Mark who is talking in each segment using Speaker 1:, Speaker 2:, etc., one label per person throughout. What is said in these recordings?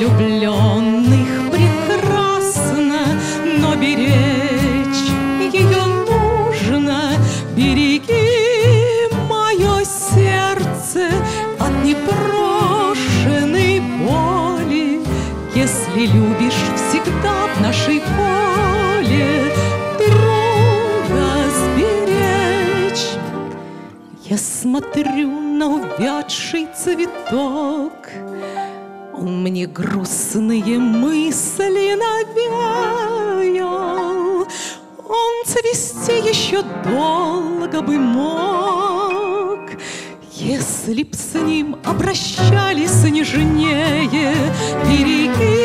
Speaker 1: влюбленных прекрасно, но беречь ее нужно. Береги мое сердце от непрошенной боли, если любишь всегда в нашей поле. Я смотрю на увядший цветок, мне грустные мысли навеял. Он цвести еще долго бы мог, Если б с ним обращались нежнее, Береги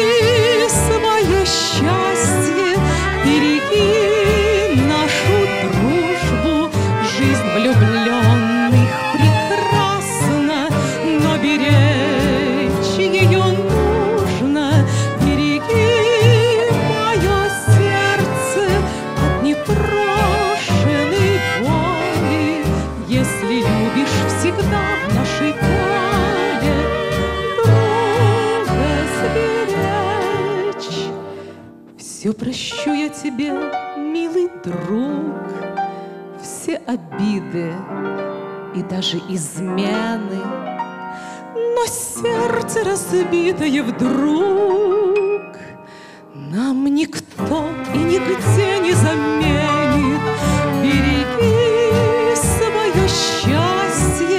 Speaker 1: Все прощу я тебе, милый друг, все обиды и даже измены. Но сердце разбитое вдруг нам никто и нигде не заменит. Береги свое счастье,